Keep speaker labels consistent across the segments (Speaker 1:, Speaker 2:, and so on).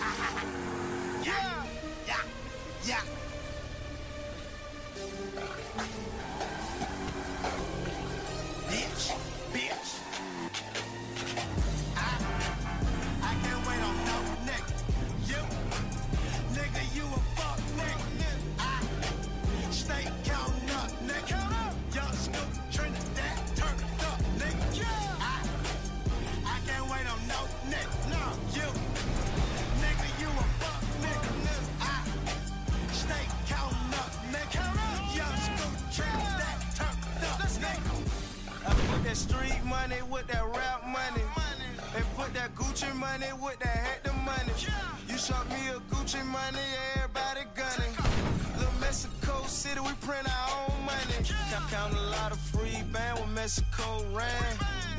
Speaker 1: yeah, yeah, yeah. Bitch, bitch. I, I can't wait on no nigga. You, nigga, you a fuck nigga. I stay counting up, nigga. Young Snoop, Trinidad, turn up, nigga. I, I can't wait on no nigga.
Speaker 2: That street money with that rap money. And put that Gucci money with that Hector money. You shot me a Gucci money, everybody gunning. Little Mexico City, we print our own money. Count, count a lot of free band when Mexico ran.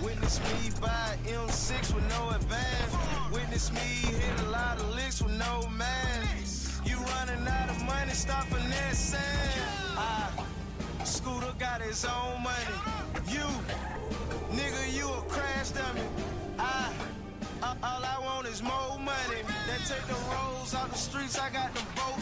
Speaker 2: Witness me buy M6 with no advance. Witness me hit a lot of licks with no man. You running out of money, stop finessing. I Scooter got his own money. You, nigga, you a crash dummy. I, a- all I want is more money. They take the rolls out the streets, I got the boats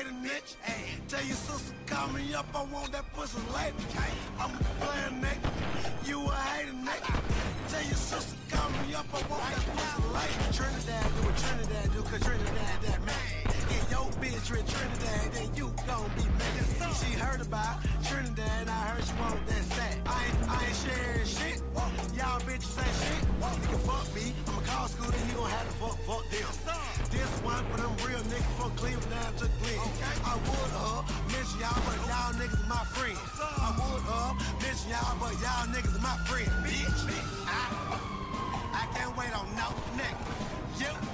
Speaker 1: Hater. Hey, tell your sister call me up. I want that pussy later. I'm a player, nigga. You a hater, nigga. Tell your sister call me up. I want that pussy later. Trinidad do what Trinidad do, cause Trinidad that man. Get your bitch with Trinidad, then you gon' be mad. She heard about Trinidad, I heard she want that sack. Niggas from Cleveland down to Glen. I would uh mention y'all, but y'all niggas my friends. I would uh mention y'all, but y'all niggas my friends. Bitch, I, I can't wait on no nigga. You.